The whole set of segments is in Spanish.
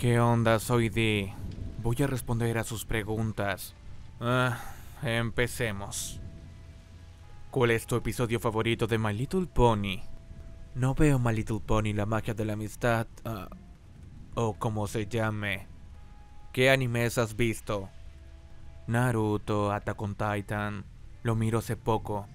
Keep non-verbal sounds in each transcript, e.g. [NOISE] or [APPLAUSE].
¿Qué onda? Soy Dee. Voy a responder a sus preguntas. Ah, empecemos. ¿Cuál es tu episodio favorito de My Little Pony? No veo My Little Pony, la magia de la amistad. ah, o como se llame. ¿Qué animes has visto? Naruto, Attack on Titan. Lo miro hace poco.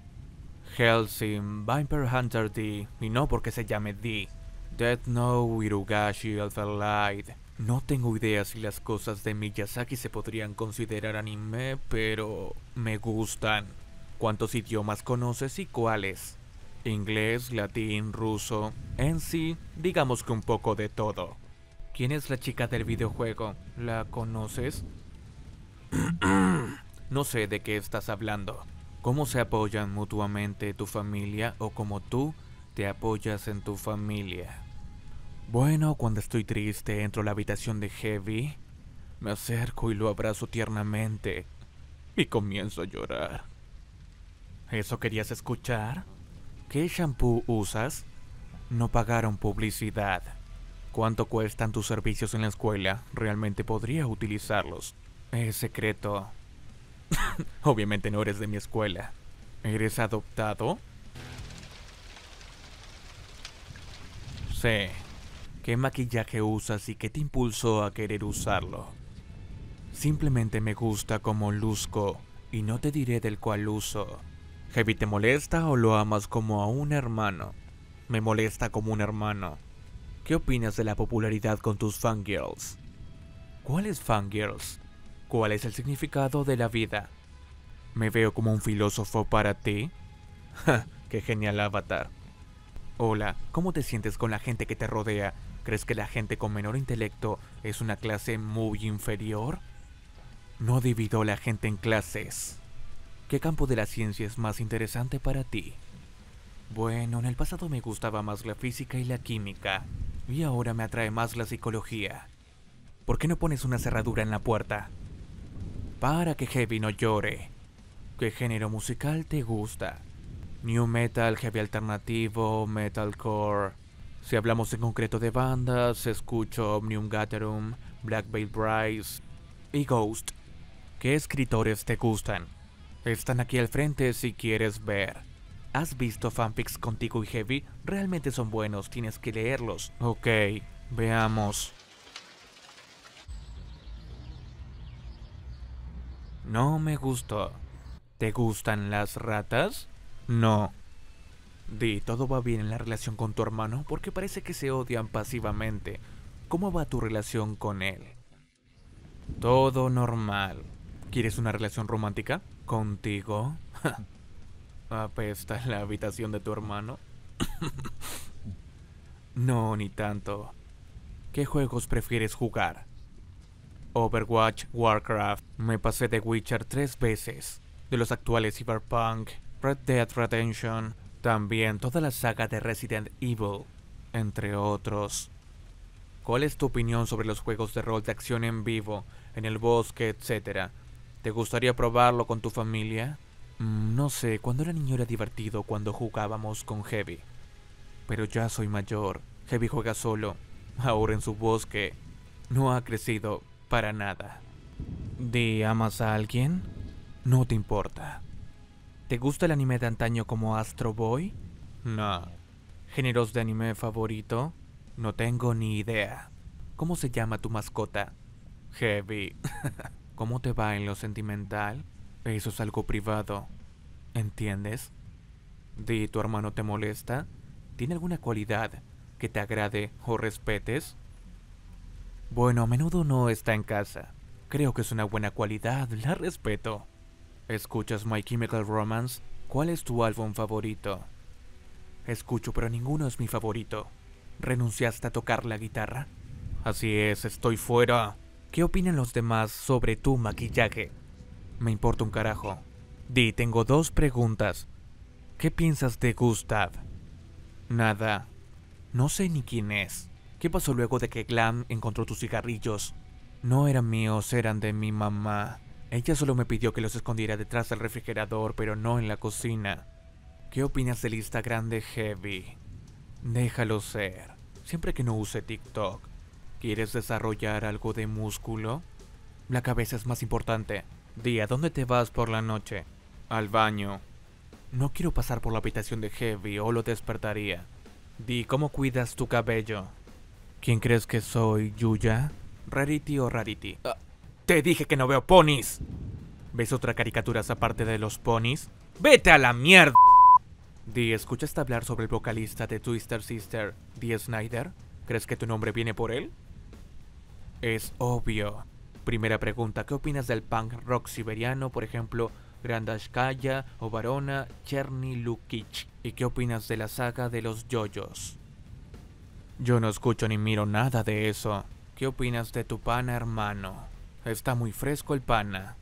Hellsing, Viper Hunter D. Y no porque se llame D. Death Note, Irugashi, Alpha Light. No tengo idea si las cosas de Miyazaki se podrían considerar anime, pero me gustan. ¿Cuántos idiomas conoces y cuáles? Inglés, latín, ruso. En sí, digamos que un poco de todo. ¿Quién es la chica del videojuego? ¿La conoces? [CLEARS THROAT] no sé de qué estás hablando. ¿Cómo se apoyan mutuamente tu familia o cómo tú te apoyas en tu familia? Bueno, cuando estoy triste entro a la habitación de Heavy, me acerco y lo abrazo tiernamente y comienzo a llorar. ¿Eso querías escuchar? ¿Qué shampoo usas? No pagaron publicidad. ¿Cuánto cuestan tus servicios en la escuela? Realmente podría utilizarlos. Es secreto. [LAUGHS] Obviamente no eres de mi escuela. ¿Eres adoptado? Sí. ¿Qué maquillaje usas y qué te impulsó a querer usarlo? Simplemente me gusta como luzco y no te diré del cual uso. ¿Heavy te molesta o lo amas como a un hermano? Me molesta como un hermano. ¿Qué opinas de la popularidad con tus fangirls? ¿Cuáles fangirls? ¿Cuál es el significado de la vida? ¿Me veo como un filósofo para ti? [LAUGHS] ¡Ja! ¡Qué genial avatar! Hola, ¿cómo te sientes con la gente que te rodea? ¿Crees que la gente con menor intelecto es una clase muy inferior? No divido la gente en clases. ¿Qué campo de la ciencia es más interesante para ti? Bueno, en el pasado me gustaba más la física y la química, y ahora me atrae más la psicología. ¿Por qué no pones una cerradura en la puerta? Para que Heavy no llore. ¿Qué género musical te gusta? New metal, heavy alternativo, metalcore. Si hablamos en concreto de bandas, escucho Omnium Gatherum, Black Veil Brides y Ghost. ¿Qué escritores te gustan? Están aquí al frente si quieres ver. ¿Has visto fanfics contigo y Heavy? Realmente son buenos, tienes que leerlos. Ok, veamos. No me gustó. ¿Te gustan las ratas? No. Di, ¿todo va bien en la relación con tu hermano? Porque parece que se odian pasivamente. ¿Cómo va tu relación con él? Todo normal. ¿Quieres una relación romántica? ¿Contigo? [LAUGHS] ¿Apesta la habitación de tu hermano? [COUGHS] no, ni tanto. ¿Qué juegos prefieres jugar? Overwatch, Warcraft. Me pasé de Witcher tres veces. De los actuales Cyberpunk, Red Dead Redemption, también toda la saga de Resident Evil, entre otros. ¿Cuál es tu opinión sobre los juegos de rol de acción en vivo, en el bosque, etcétera? ¿Te gustaría probarlo con tu familia? Mm, no sé, cuando era niño era divertido cuando jugábamos con Heavy. Pero ya soy mayor. Heavy juega solo, [LAUGHS] ahora en su bosque. No ha crecido para nada. ¿Di amas a alguien? No te importa. ¿Te gusta el anime de antaño como Astro Boy? No. ¿Géneros de anime favorito? No tengo ni idea. ¿Cómo se llama tu mascota? Heavy. [LAUGHS] ¿Cómo te va en lo sentimental? Eso es algo privado. ¿Entiendes? Di, ¿tu hermano te molesta? ¿Tiene alguna cualidad que te agrade o respetes? Bueno, a menudo no está en casa. Creo que es una buena cualidad, la respeto. ¿Escuchas My Chemical Romance? ¿Cuál es tu álbum favorito? Escucho, pero ninguno es mi favorito. ¿Renunciaste a tocar la guitarra? Así es, estoy fuera. ¿Qué opinan los demás sobre tu maquillaje? Me importa un carajo. Di, tengo dos preguntas. ¿Qué piensas de Gustav? Nada. No sé ni quién es. ¿Qué pasó luego de que Glam encontró tus cigarrillos? No eran míos, eran de mi mamá. Ella solo me pidió que los escondiera detrás del refrigerador, pero no en la cocina. ¿Qué opinas del Instagram de Heavy? Déjalo ser. Siempre que no use TikTok. ¿Quieres desarrollar algo de músculo? La cabeza es más importante. Di, ¿a dónde te vas por la noche? Al baño. No quiero pasar por la habitación de Heavy o lo despertaría. Di, ¿cómo cuidas tu cabello? ¿Quién crees que soy, Yuya? Rarity o Rarity. Ah, te dije que no veo ponis. ¿Ves otra caricaturas aparte de los ponis? ¡Vete a la mierda! Di, ¿escuchaste hablar sobre el vocalista de Twister Sister, Dee Snyder? ¿Crees que tu nombre viene por él? Es obvio. Primera pregunta, ¿qué opinas del punk rock siberiano, por ejemplo, Grandashkaya o Varona Cherny Lukic? ¿Y qué opinas de la saga de los yoyos? Yo no escucho ni miro nada de eso. ¿Qué opinas de tu pana, hermano? Está muy fresco el pana.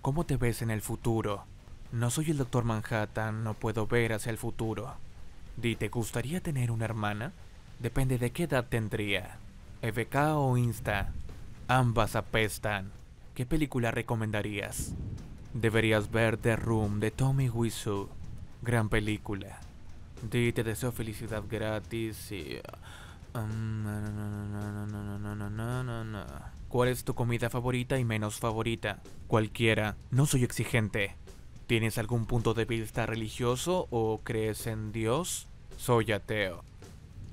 ¿Cómo te ves en el futuro? No soy el doctor Manhattan, no puedo ver hacia el futuro. Di, ¿te gustaría tener una hermana? Depende de qué edad tendría. ¿EVK o Insta? Ambas apestan. ¿Qué película recomendarías? Deberías ver The Room de Tommy Wiseau. Gran película. Di, te deseo felicidad gratis y... ¿Cuál es tu comida favorita y menos favorita? Cualquiera. No soy exigente. ¿Tienes algún punto de vista religioso o crees en Dios? Soy ateo.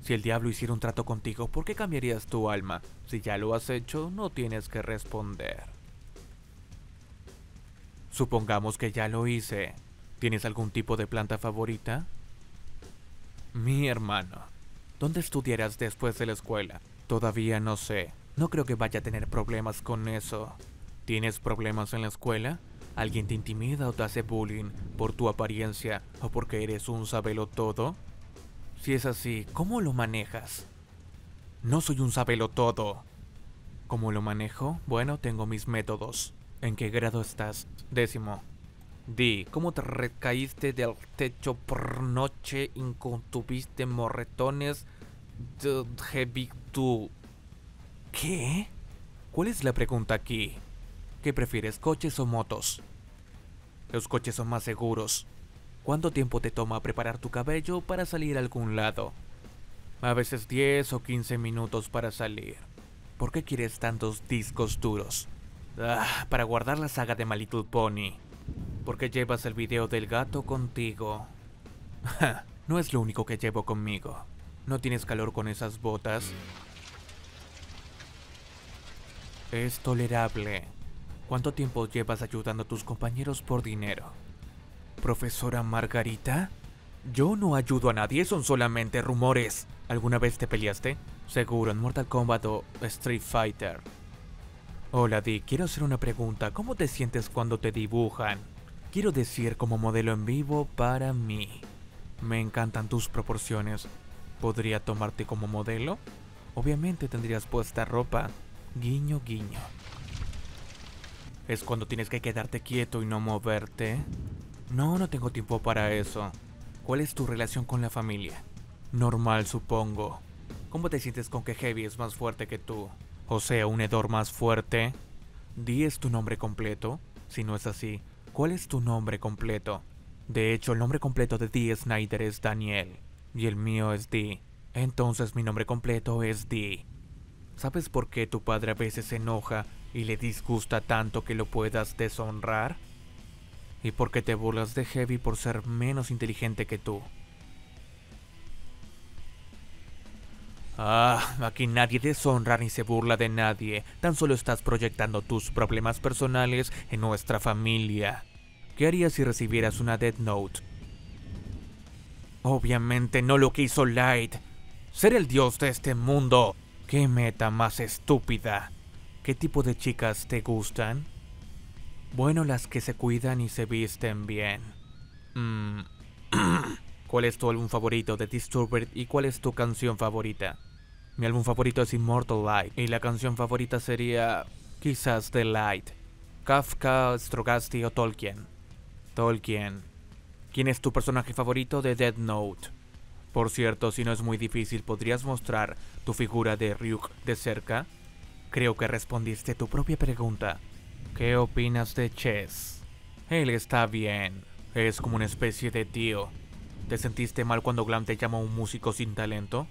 Si el diablo hiciera un trato contigo, ¿por qué cambiarías tu alma? Si ya lo has hecho, no tienes que responder. Supongamos que ya lo hice. ¿Tienes algún tipo de planta favorita? Mi hermano. ¿Dónde estudiarás después de la escuela? Todavía no sé. No creo que vaya a tener problemas con eso. ¿Tienes problemas en la escuela? ¿Alguien te intimida o te hace bullying por tu apariencia o porque eres un sabelo todo? Si es así, ¿cómo lo manejas? No soy un sabelo todo. ¿Cómo lo manejo? Bueno, tengo mis métodos. ¿En qué grado estás? Décimo. Di, ¿cómo te recaíste del techo por noche y contuviste morretones de tú? ¿Qué? ¿Cuál es la pregunta aquí? ¿Qué prefieres, coches o motos? Los coches son más seguros. ¿Cuánto tiempo te toma preparar tu cabello para salir a algún lado? A veces 10 o 15 minutos para salir. ¿Por qué quieres tantos discos duros? Ah, para guardar la saga de My Little Pony. ¿Por qué llevas el video del gato contigo? [LAUGHS] no es lo único que llevo conmigo. ¿No tienes calor con esas botas? Es tolerable. ¿Cuánto tiempo llevas ayudando a tus compañeros por dinero? ¿Profesora Margarita? Yo no ayudo a nadie, son solamente rumores. ¿Alguna vez te peleaste? Seguro, en Mortal Kombat o Street Fighter. Hola Di, quiero hacer una pregunta. ¿Cómo te sientes cuando te dibujan? Quiero decir como modelo en vivo para mí. Me encantan tus proporciones. ¿Podría tomarte como modelo? Obviamente tendrías puesta ropa. Guiño, guiño. Es cuando tienes que quedarte quieto y no moverte. No, no tengo tiempo para eso. ¿Cuál es tu relación con la familia? Normal, supongo. ¿Cómo te sientes con que Heavy es más fuerte que tú? O sea, un hedor más fuerte. ¿Di es tu nombre completo? Si no es así, ¿cuál es tu nombre completo? De hecho, el nombre completo de Dee Snyder es Daniel. Y el mío es Dee. Entonces mi nombre completo es Dee. ¿Sabes por qué tu padre a veces se enoja y le disgusta tanto que lo puedas deshonrar? ¿Y por qué te burlas de Heavy por ser menos inteligente que tú? Ah, aquí nadie deshonra ni se burla de nadie, tan solo estás proyectando tus problemas personales en nuestra familia. ¿Qué harías si recibieras una Death Note? Obviamente no lo que hizo Light. Ser el dios de este mundo. ¿Qué meta más estúpida? ¿Qué tipo de chicas te gustan? Bueno, las que se cuidan y se visten bien. Mm. [COUGHS] ¿Cuál es tu álbum favorito de Disturbed y cuál es tu canción favorita? Mi álbum favorito es Immortal Light y la canción favorita sería quizás The Light. Kafka, Strogasti o Tolkien. Tolkien. ¿Quién es tu personaje favorito de Dead Note? Por cierto, si no es muy difícil, ¿podrías mostrar tu figura de Ryuk de cerca? Creo que respondiste tu propia pregunta. ¿Qué opinas de Chess? Él está bien. Es como una especie de tío. ¿Te sentiste mal cuando Glam te llamó un músico sin talento?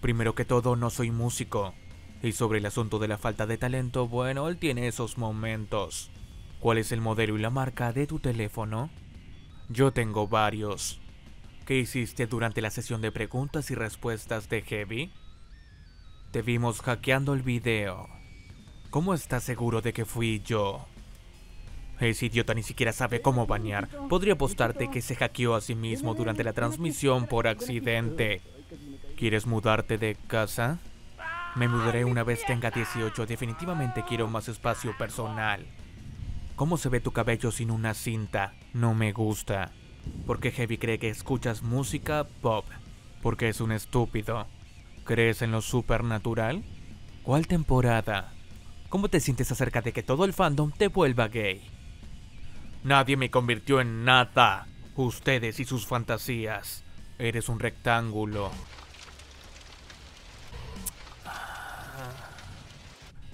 Primero que todo, no soy músico. Y sobre el asunto de la falta de talento, bueno, él tiene esos momentos. ¿Cuál es el modelo y la marca de tu teléfono? Yo tengo varios. ¿Qué hiciste durante la sesión de preguntas y respuestas de Heavy? Te vimos hackeando el video. ¿Cómo estás seguro de que fui yo? Ese idiota ni siquiera sabe cómo bañar. Podría apostarte que se hackeó a sí mismo durante la transmisión por accidente. ¿Quieres mudarte de casa? Me mudaré una vez tenga 18. Definitivamente quiero más espacio personal. ¿Cómo se ve tu cabello sin una cinta? No me gusta. ¿Por qué Heavy cree que escuchas música pop? Porque es un estúpido. ¿Crees en lo supernatural? ¿Cuál temporada? ¿Cómo te sientes acerca de que todo el fandom te vuelva gay? Nadie me convirtió en nada. Ustedes y sus fantasías. Eres un rectángulo.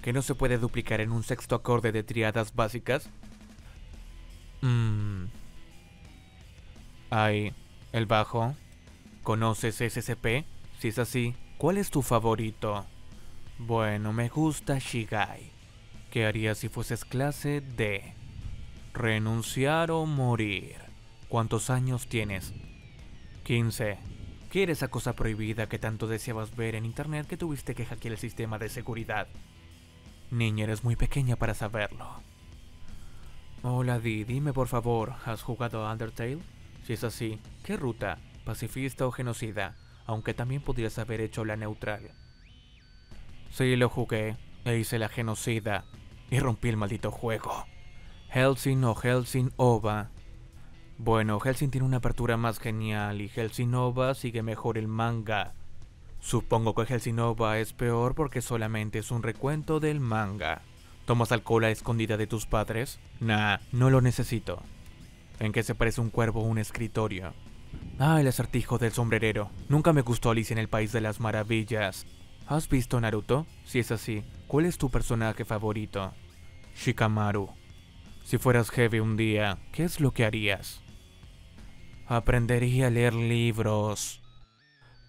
¿Que no se puede duplicar en un sexto acorde de triadas básicas? Mmm. Ahí, el bajo. ¿Conoces SCP? Si es así, ¿cuál es tu favorito? Bueno, me gusta Shigai. ¿Qué harías si fueses clase D? Renunciar o morir. ¿Cuántos años tienes? 15. ¿Qué era esa cosa prohibida que tanto deseabas ver en internet que tuviste que hackear el sistema de seguridad? Niña, eres muy pequeña para saberlo. Hola Di, dime por favor, ¿has jugado a Undertale? Si es así, ¿qué ruta? ¿Pacifista o genocida? Aunque también podrías haber hecho la neutral. Sí, lo jugué, e hice la genocida, y rompí el maldito juego. Helsing o Helsing OVA. Bueno, Helsing tiene una apertura más genial y Helsing OVA sigue mejor el manga. Supongo que Helsing OVA es peor porque solamente es un recuento del manga. ¿Tomas alcohol a escondida de tus padres? Nah, no lo necesito. ¿En qué se parece un cuervo a un escritorio? Ah, el acertijo del sombrerero. Nunca me gustó Alice en el País de las Maravillas. ¿Has visto Naruto? Si es así, ¿cuál es tu personaje favorito? Shikamaru. Si fueras Heavy un día, ¿qué es lo que harías? Aprendería a leer libros.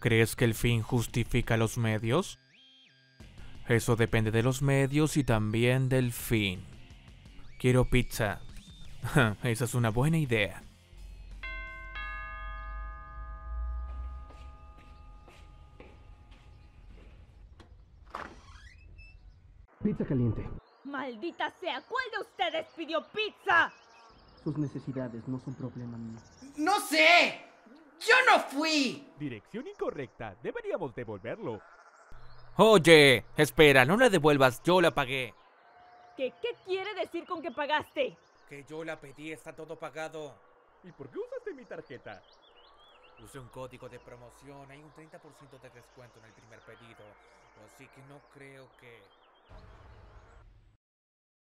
¿Crees que el fin justifica los medios? Eso depende de los medios y también del fin. Quiero pizza. [LAUGHS] Esa es una buena idea. Pizza caliente. ¡Maldita sea! ¿Cuál de ustedes pidió pizza? Sus necesidades no son problema mío. ¡No sé! ¡Yo no fui! Dirección incorrecta. Deberíamos devolverlo. Oye, espera, no la devuelvas, yo la pagué. ¿Qué, ¿Qué quiere decir con que pagaste? Que yo la pedí, está todo pagado. ¿Y por qué usaste mi tarjeta? Usé un código de promoción, hay un 30% de descuento en el primer pedido, así que no creo que...